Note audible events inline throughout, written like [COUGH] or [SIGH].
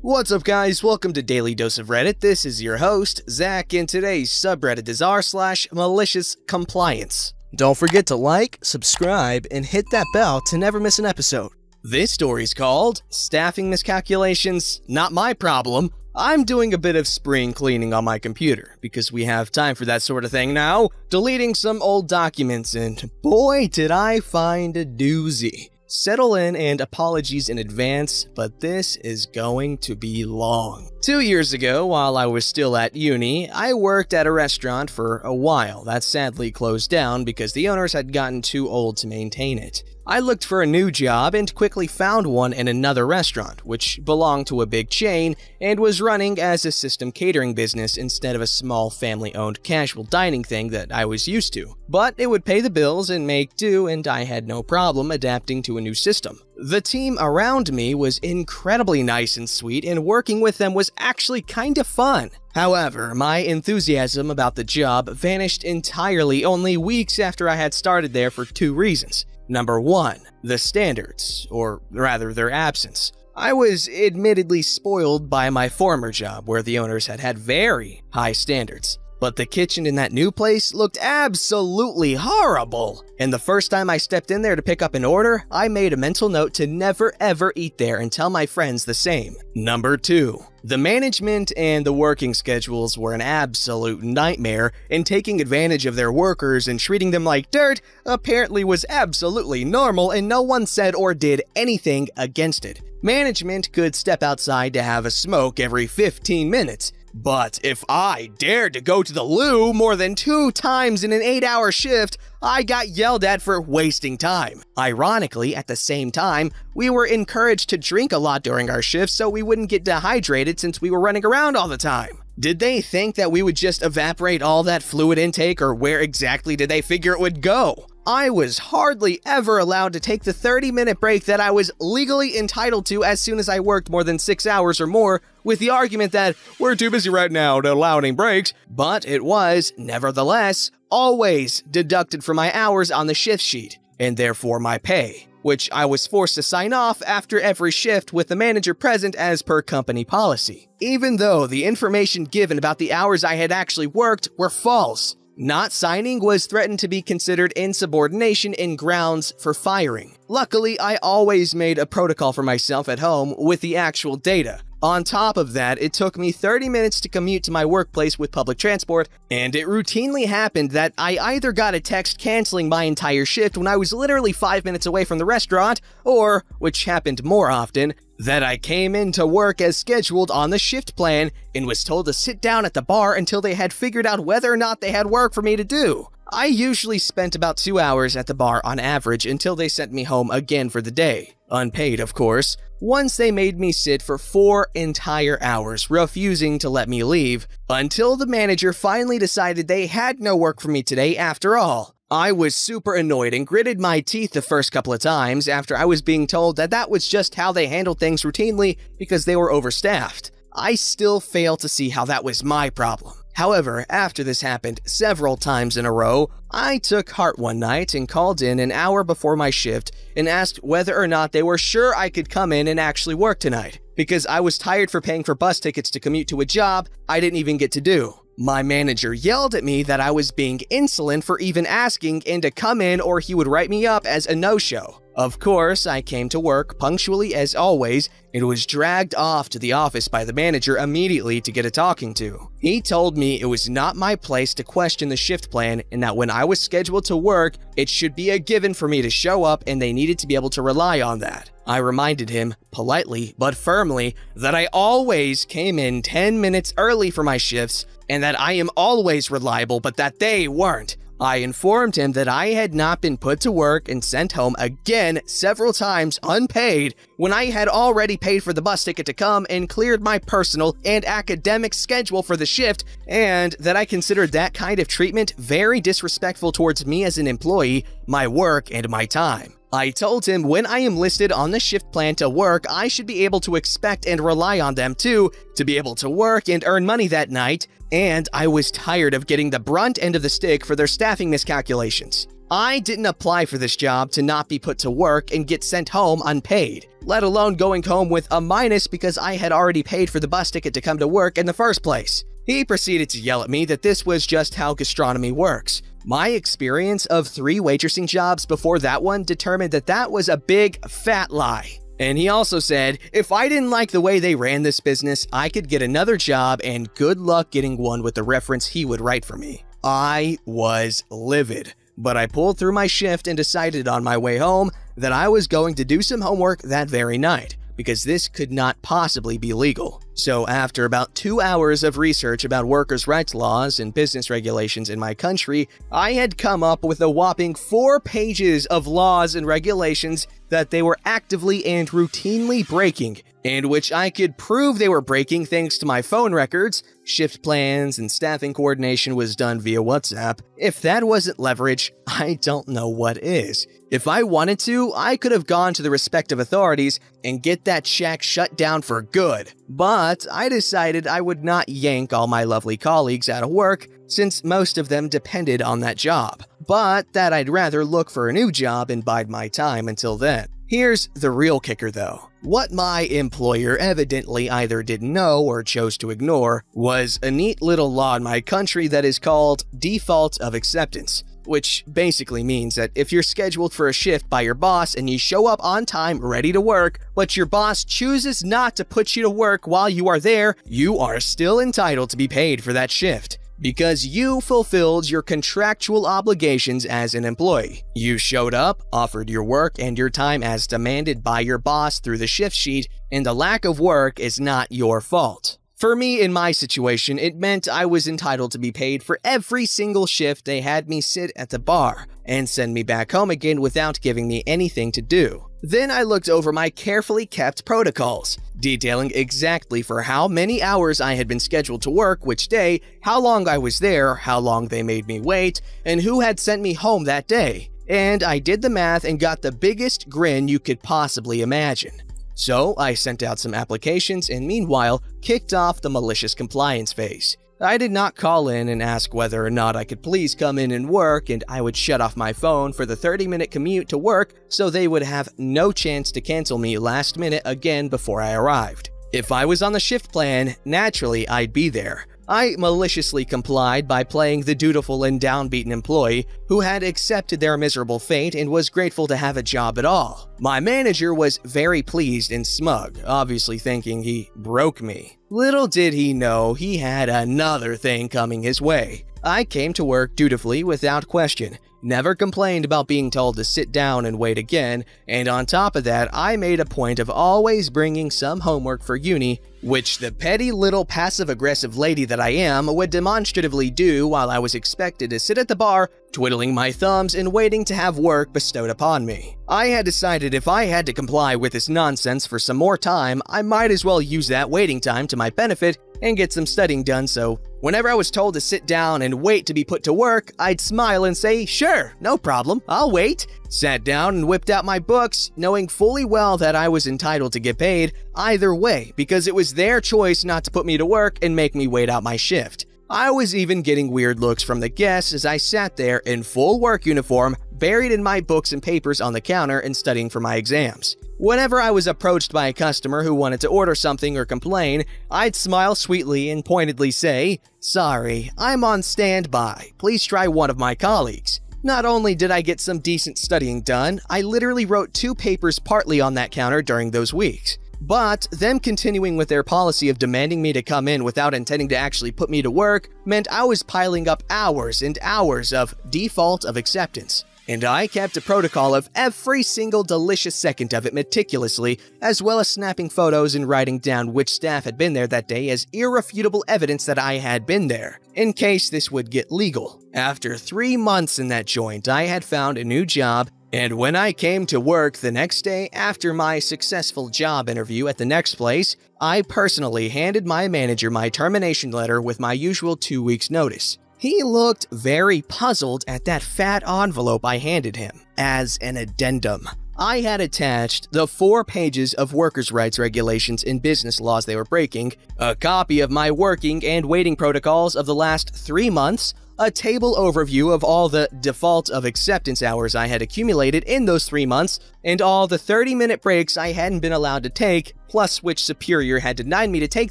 What's up guys, welcome to Daily Dose of Reddit, this is your host, Zach, and today's subreddit is r slash malicious compliance. Don't forget to like, subscribe, and hit that bell to never miss an episode. This story's called Staffing Miscalculations, Not My Problem. I'm doing a bit of spring cleaning on my computer, because we have time for that sort of thing now, deleting some old documents, and boy did I find a doozy. Settle in and apologies in advance, but this is going to be long. Two years ago, while I was still at uni, I worked at a restaurant for a while that sadly closed down because the owners had gotten too old to maintain it. I looked for a new job and quickly found one in another restaurant, which belonged to a big chain and was running as a system catering business instead of a small family owned casual dining thing that I was used to. But it would pay the bills and make do, and I had no problem adapting to a new system. The team around me was incredibly nice and sweet, and working with them was actually kinda fun. However, my enthusiasm about the job vanished entirely only weeks after I had started there for two reasons. Number 1. The standards, or rather their absence. I was admittedly spoiled by my former job where the owners had had very high standards. But the kitchen in that new place looked absolutely horrible. And the first time I stepped in there to pick up an order, I made a mental note to never ever eat there and tell my friends the same. Number 2. The management and the working schedules were an absolute nightmare, and taking advantage of their workers and treating them like dirt apparently was absolutely normal, and no one said or did anything against it. Management could step outside to have a smoke every 15 minutes, but if I dared to go to the loo more than two times in an 8 hour shift, I got yelled at for wasting time. Ironically, at the same time, we were encouraged to drink a lot during our shifts so we wouldn't get dehydrated since we were running around all the time. Did they think that we would just evaporate all that fluid intake, or where exactly did they figure it would go? I was hardly ever allowed to take the 30 minute break that I was legally entitled to as soon as I worked more than 6 hours or more, with the argument that we're too busy right now to allow any breaks, but it was, nevertheless, always deducted from my hours on the shift sheet, and therefore my pay, which I was forced to sign off after every shift with the manager present as per company policy. Even though the information given about the hours I had actually worked were false, not signing was threatened to be considered insubordination in grounds for firing. Luckily, I always made a protocol for myself at home with the actual data. On top of that, it took me 30 minutes to commute to my workplace with public transport, and it routinely happened that I either got a text canceling my entire shift when I was literally 5 minutes away from the restaurant, or, which happened more often, that I came in to work as scheduled on the shift plan and was told to sit down at the bar until they had figured out whether or not they had work for me to do. I usually spent about two hours at the bar on average until they sent me home again for the day. Unpaid, of course. Once they made me sit for four entire hours, refusing to let me leave, until the manager finally decided they had no work for me today after all. I was super annoyed and gritted my teeth the first couple of times after I was being told that that was just how they handled things routinely because they were overstaffed. I still fail to see how that was my problem. However, after this happened several times in a row, I took heart one night and called in an hour before my shift and asked whether or not they were sure I could come in and actually work tonight, because I was tired for paying for bus tickets to commute to a job I didn't even get to do. My manager yelled at me that I was being insolent for even asking and to come in or he would write me up as a no-show. Of course, I came to work punctually as always and was dragged off to the office by the manager immediately to get a talking to. He told me it was not my place to question the shift plan and that when I was scheduled to work, it should be a given for me to show up and they needed to be able to rely on that. I reminded him, politely but firmly, that I always came in 10 minutes early for my shifts and that I am always reliable but that they weren't. I informed him that I had not been put to work and sent home again several times unpaid when I had already paid for the bus ticket to come and cleared my personal and academic schedule for the shift, and that I considered that kind of treatment very disrespectful towards me as an employee, my work, and my time. I told him when I am listed on the shift plan to work, I should be able to expect and rely on them too, to be able to work and earn money that night, and I was tired of getting the brunt end of the stick for their staffing miscalculations. I didn't apply for this job to not be put to work and get sent home unpaid, let alone going home with a minus because I had already paid for the bus ticket to come to work in the first place. He proceeded to yell at me that this was just how gastronomy works. My experience of three waitressing jobs before that one determined that that was a big, fat lie. And he also said, if I didn't like the way they ran this business, I could get another job and good luck getting one with the reference he would write for me. I was livid, but I pulled through my shift and decided on my way home that I was going to do some homework that very night because this could not possibly be legal. So, after about two hours of research about workers' rights laws and business regulations in my country, I had come up with a whopping four pages of laws and regulations that they were actively and routinely breaking, and which I could prove they were breaking thanks to my phone records, shift plans, and staffing coordination was done via WhatsApp. If that wasn't leverage, [LAUGHS] I don't know what is. If I wanted to, I could have gone to the respective authorities and get that shack shut down for good. But I decided I would not yank all my lovely colleagues out of work since most of them depended on that job, but that I'd rather look for a new job and bide my time until then. Here's the real kicker though. What my employer evidently either didn't know or chose to ignore was a neat little law in my country that is called default of acceptance which basically means that if you're scheduled for a shift by your boss and you show up on time ready to work, but your boss chooses not to put you to work while you are there, you are still entitled to be paid for that shift. Because you fulfilled your contractual obligations as an employee. You showed up, offered your work and your time as demanded by your boss through the shift sheet, and the lack of work is not your fault. For me, in my situation, it meant I was entitled to be paid for every single shift they had me sit at the bar and send me back home again without giving me anything to do. Then I looked over my carefully kept protocols, detailing exactly for how many hours I had been scheduled to work which day, how long I was there, how long they made me wait, and who had sent me home that day. And I did the math and got the biggest grin you could possibly imagine. So I sent out some applications and meanwhile kicked off the malicious compliance phase. I did not call in and ask whether or not I could please come in and work, and I would shut off my phone for the 30 minute commute to work so they would have no chance to cancel me last minute again before I arrived. If I was on the shift plan, naturally I'd be there, I maliciously complied by playing the dutiful and downbeaten employee who had accepted their miserable fate and was grateful to have a job at all. My manager was very pleased and smug, obviously thinking he broke me. Little did he know he had another thing coming his way. I came to work dutifully without question, never complained about being told to sit down and wait again, and on top of that, I made a point of always bringing some homework for uni, which the petty little passive-aggressive lady that I am would demonstratively do while I was expected to sit at the bar, twiddling my thumbs and waiting to have work bestowed upon me. I had decided if I had to comply with this nonsense for some more time, I might as well use that waiting time to my benefit and get some studying done so whenever I was told to sit down and wait to be put to work, I'd smile and say, sure, no problem, I'll wait. Sat down and whipped out my books, knowing fully well that I was entitled to get paid either way because it was their choice not to put me to work and make me wait out my shift. I was even getting weird looks from the guests as I sat there in full work uniform, buried in my books and papers on the counter and studying for my exams. Whenever I was approached by a customer who wanted to order something or complain, I'd smile sweetly and pointedly say, Sorry, I'm on standby. Please try one of my colleagues. Not only did I get some decent studying done, I literally wrote two papers partly on that counter during those weeks. But them continuing with their policy of demanding me to come in without intending to actually put me to work meant I was piling up hours and hours of default of acceptance. And I kept a protocol of every single delicious second of it meticulously, as well as snapping photos and writing down which staff had been there that day as irrefutable evidence that I had been there, in case this would get legal. After three months in that joint, I had found a new job and when I came to work the next day after my successful job interview at the next place, I personally handed my manager my termination letter with my usual two weeks' notice. He looked very puzzled at that fat envelope I handed him as an addendum. I had attached the four pages of workers' rights regulations and business laws they were breaking, a copy of my working and waiting protocols of the last three months, a table overview of all the default of acceptance hours I had accumulated in those three months, and all the 30 minute breaks I hadn't been allowed to take, plus which superior had denied me to take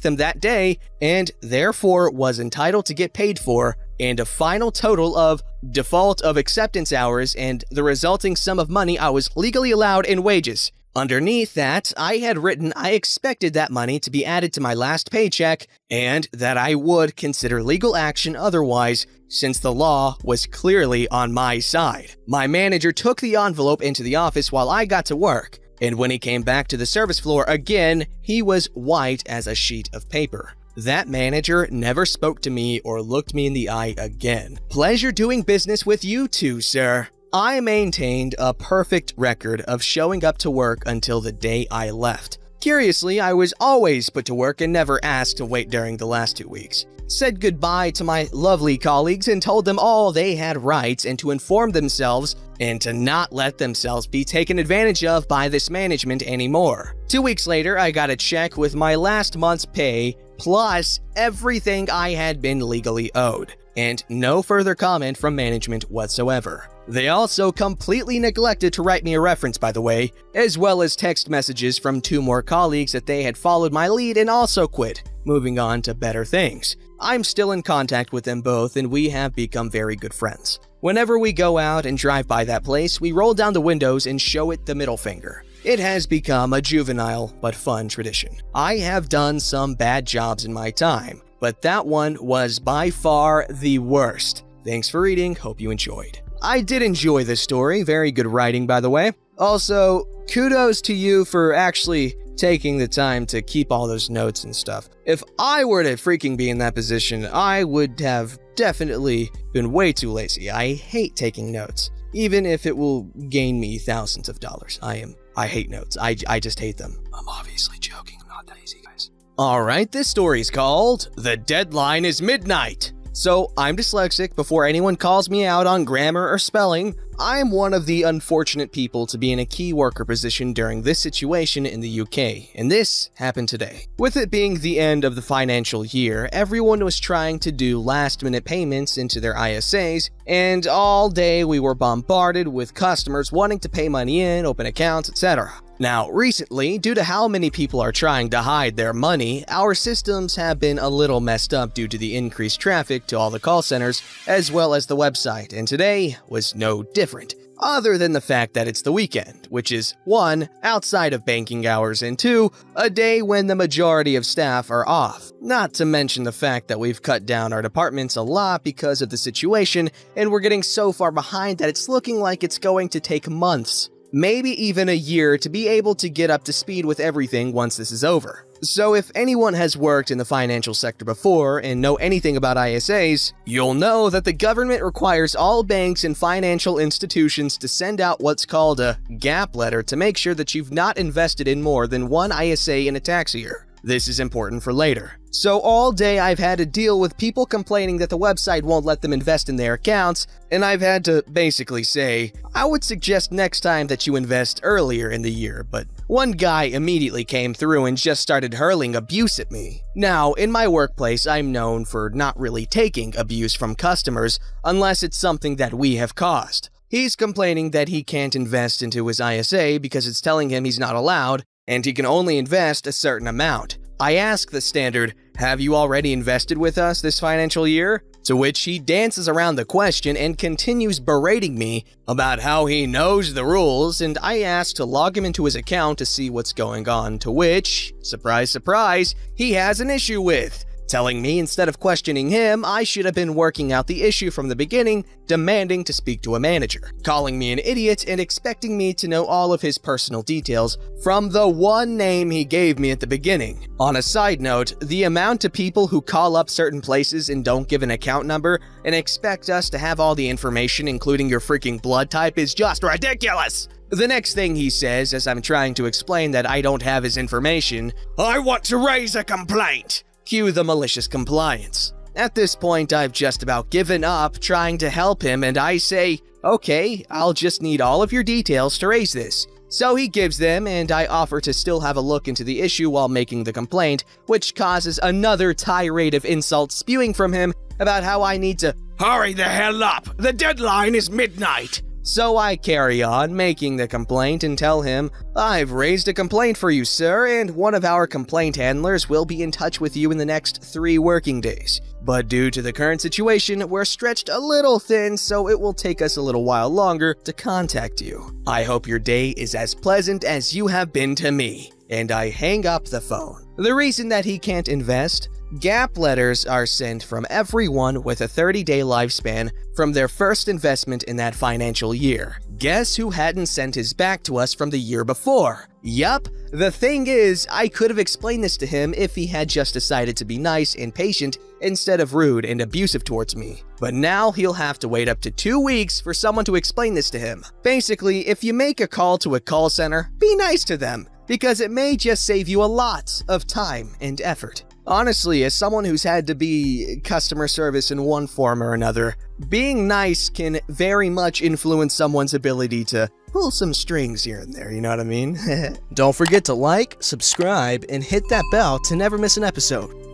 them that day, and therefore was entitled to get paid for, and a final total of default of acceptance hours and the resulting sum of money I was legally allowed in wages. Underneath that, I had written I expected that money to be added to my last paycheck and that I would consider legal action otherwise, since the law was clearly on my side. My manager took the envelope into the office while I got to work, and when he came back to the service floor again, he was white as a sheet of paper. That manager never spoke to me or looked me in the eye again. Pleasure doing business with you too, sir. I maintained a perfect record of showing up to work until the day I left. Curiously, I was always put to work and never asked to wait during the last two weeks. Said goodbye to my lovely colleagues and told them all they had rights and to inform themselves and to not let themselves be taken advantage of by this management anymore. Two weeks later, I got a check with my last month's pay plus everything I had been legally owed, and no further comment from management whatsoever. They also completely neglected to write me a reference, by the way, as well as text messages from two more colleagues that they had followed my lead and also quit, moving on to better things. I'm still in contact with them both, and we have become very good friends. Whenever we go out and drive by that place, we roll down the windows and show it the middle finger. It has become a juvenile but fun tradition. I have done some bad jobs in my time, but that one was by far the worst. Thanks for reading, hope you enjoyed. I did enjoy this story, very good writing by the way. Also, kudos to you for actually taking the time to keep all those notes and stuff. If I were to freaking be in that position, I would have definitely been way too lazy. I hate taking notes, even if it will gain me thousands of dollars. I am I hate notes. I, I just hate them. I'm obviously joking. I'm not that easy, guys. All right, this story's called The Deadline is Midnight. So, I'm dyslexic before anyone calls me out on grammar or spelling. I'm one of the unfortunate people to be in a key worker position during this situation in the UK, and this happened today. With it being the end of the financial year, everyone was trying to do last minute payments into their ISAs, and all day we were bombarded with customers wanting to pay money in, open accounts, etc. Now, recently, due to how many people are trying to hide their money, our systems have been a little messed up due to the increased traffic to all the call centers, as well as the website, and today was no different. Other than the fact that it's the weekend, which is 1. outside of banking hours, and 2. a day when the majority of staff are off. Not to mention the fact that we've cut down our departments a lot because of the situation, and we're getting so far behind that it's looking like it's going to take months maybe even a year to be able to get up to speed with everything once this is over. So if anyone has worked in the financial sector before and know anything about ISAs, you'll know that the government requires all banks and financial institutions to send out what's called a gap letter to make sure that you've not invested in more than one ISA in a tax year. This is important for later. So all day I've had to deal with people complaining that the website won't let them invest in their accounts, and I've had to basically say, I would suggest next time that you invest earlier in the year, but one guy immediately came through and just started hurling abuse at me. Now, in my workplace, I'm known for not really taking abuse from customers unless it's something that we have caused. He's complaining that he can't invest into his ISA because it's telling him he's not allowed, and he can only invest a certain amount. I ask the standard, Have you already invested with us this financial year? To which he dances around the question and continues berating me about how he knows the rules, and I ask to log him into his account to see what's going on, to which, surprise, surprise, he has an issue with telling me instead of questioning him, I should have been working out the issue from the beginning, demanding to speak to a manager, calling me an idiot and expecting me to know all of his personal details from the one name he gave me at the beginning. On a side note, the amount of people who call up certain places and don't give an account number and expect us to have all the information including your freaking blood type is just ridiculous! The next thing he says, as I'm trying to explain that I don't have his information, I want to raise a complaint. Cue the malicious compliance. At this point, I've just about given up trying to help him, and I say, okay, I'll just need all of your details to raise this. So he gives them, and I offer to still have a look into the issue while making the complaint, which causes another tirade of insults spewing from him about how I need to Hurry the hell up! The deadline is midnight! So I carry on making the complaint and tell him, I've raised a complaint for you, sir, and one of our complaint handlers will be in touch with you in the next three working days. But due to the current situation, we're stretched a little thin, so it will take us a little while longer to contact you. I hope your day is as pleasant as you have been to me. And I hang up the phone. The reason that he can't invest Gap letters are sent from everyone with a 30 day lifespan from their first investment in that financial year. Guess who hadn't sent his back to us from the year before? Yup, the thing is, I could have explained this to him if he had just decided to be nice and patient instead of rude and abusive towards me. But now he'll have to wait up to two weeks for someone to explain this to him. Basically, if you make a call to a call center, be nice to them, because it may just save you a lot of time and effort. Honestly, as someone who's had to be customer service in one form or another, being nice can very much influence someone's ability to pull some strings here and there, you know what I mean? [LAUGHS] Don't forget to like, subscribe, and hit that bell to never miss an episode.